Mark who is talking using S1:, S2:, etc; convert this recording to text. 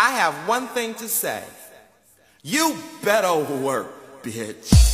S1: I have one thing to say. You better work, bitch.